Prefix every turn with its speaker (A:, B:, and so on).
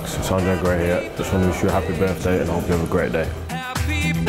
A: It's Andre Gray here. Just want to wish you a happy birthday and hope you have a great day.